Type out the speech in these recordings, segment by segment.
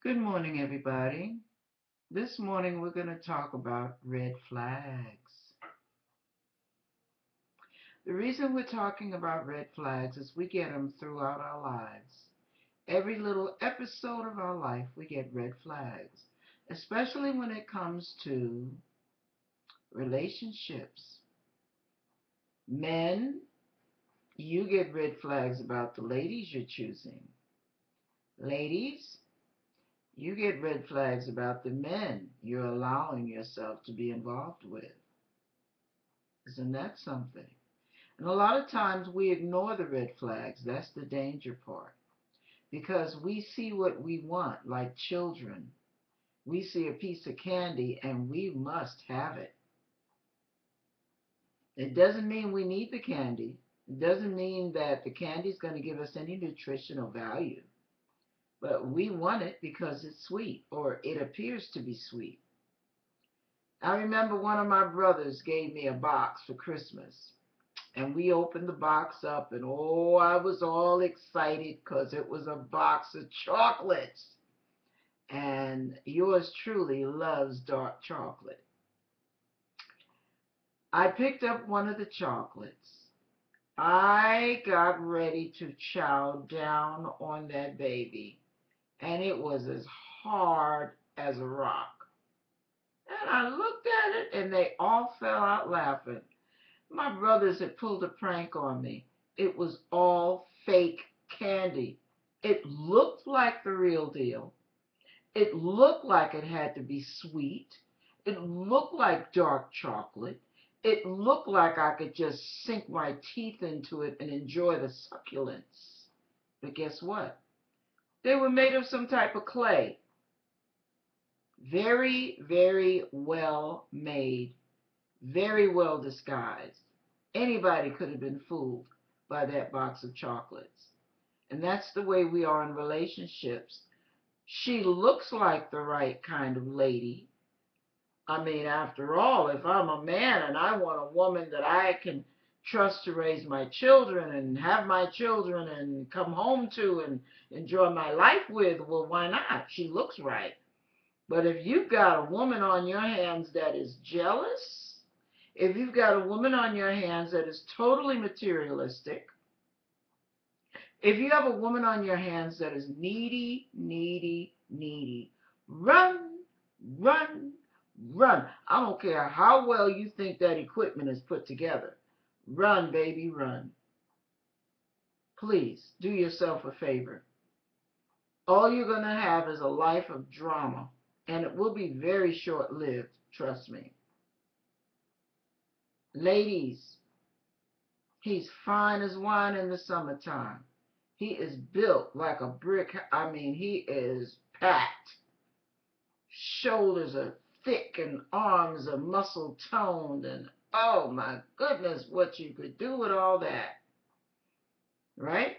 Good morning, everybody. This morning we're going to talk about red flags. The reason we're talking about red flags is we get them throughout our lives. Every little episode of our life, we get red flags, especially when it comes to relationships. Men, you get red flags about the ladies you're choosing. Ladies, you get red flags about the men you're allowing yourself to be involved with. Isn't that something? And a lot of times we ignore the red flags. That's the danger part. Because we see what we want, like children. We see a piece of candy and we must have it. It doesn't mean we need the candy. It doesn't mean that the candy is going to give us any nutritional value but we want it because it's sweet or it appears to be sweet. I remember one of my brothers gave me a box for Christmas and we opened the box up and oh I was all excited because it was a box of chocolates and yours truly loves dark chocolate. I picked up one of the chocolates. I got ready to chow down on that baby and it was as hard as a rock. And I looked at it and they all fell out laughing. My brothers had pulled a prank on me. It was all fake candy. It looked like the real deal. It looked like it had to be sweet. It looked like dark chocolate. It looked like I could just sink my teeth into it and enjoy the succulence. But guess what? They were made of some type of clay. Very, very well made. Very well disguised. Anybody could have been fooled by that box of chocolates. And that's the way we are in relationships. She looks like the right kind of lady. I mean, after all, if I'm a man and I want a woman that I can trust to raise my children and have my children and come home to and enjoy my life with, well, why not? She looks right. But if you've got a woman on your hands that is jealous, if you've got a woman on your hands that is totally materialistic, if you have a woman on your hands that is needy, needy, needy, run, run, run. I don't care how well you think that equipment is put together. Run, baby, run. Please do yourself a favor. All you're going to have is a life of drama, and it will be very short lived, trust me. Ladies, he's fine as wine in the summertime. He is built like a brick. I mean, he is packed. Shoulders are thick and arms are muscle toned and Oh my goodness, what you could do with all that. Right?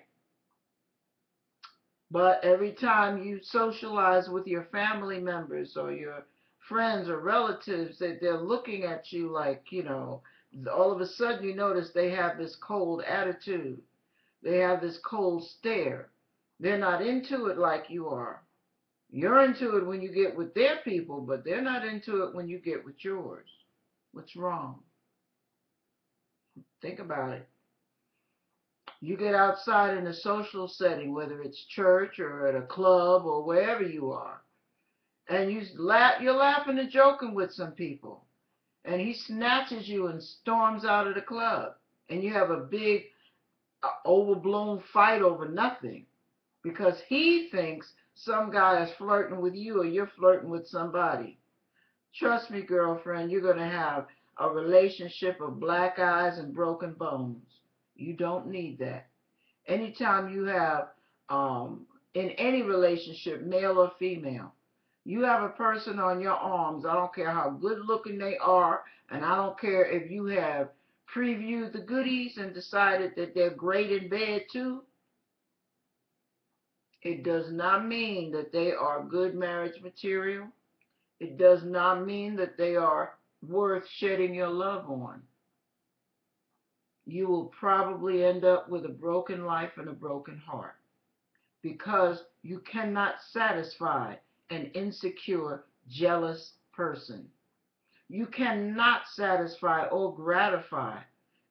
But every time you socialize with your family members or your friends or relatives, that they're looking at you like, you know, all of a sudden you notice they have this cold attitude. They have this cold stare. They're not into it like you are. You're into it when you get with their people, but they're not into it when you get with yours. What's wrong? Think about it. You get outside in a social setting, whether it's church or at a club or wherever you are, and you laugh, you're laughing and joking with some people, and he snatches you and storms out of the club, and you have a big, uh, overblown fight over nothing, because he thinks some guy is flirting with you or you're flirting with somebody. Trust me, girlfriend, you're going to have a relationship of black eyes and broken bones. You don't need that. Anytime you have, um, in any relationship, male or female, you have a person on your arms, I don't care how good looking they are, and I don't care if you have previewed the goodies and decided that they're great in bed too. It does not mean that they are good marriage material. It does not mean that they are worth shedding your love on. You will probably end up with a broken life and a broken heart because you cannot satisfy an insecure, jealous person. You cannot satisfy or gratify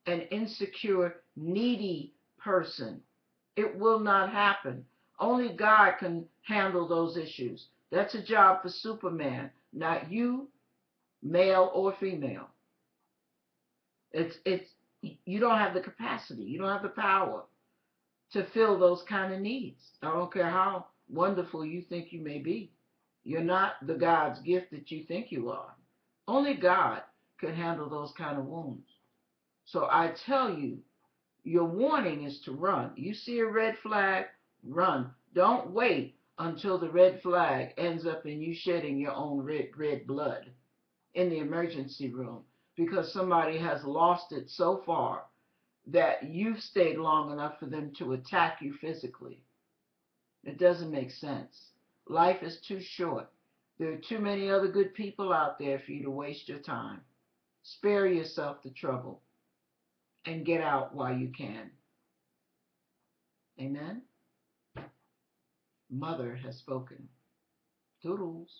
an insecure, needy person. It will not happen. Only God can handle those issues. That's a job for Superman, not you, male or female. It's it's you don't have the capacity, you don't have the power to fill those kind of needs. I don't care how wonderful you think you may be. You're not the God's gift that you think you are. Only God can handle those kind of wounds. So I tell you, your warning is to run. You see a red flag, run. Don't wait until the red flag ends up in you shedding your own red, red blood in the emergency room because somebody has lost it so far that you've stayed long enough for them to attack you physically. It doesn't make sense. Life is too short. There are too many other good people out there for you to waste your time. Spare yourself the trouble and get out while you can. Amen. Mother has spoken. Toodles.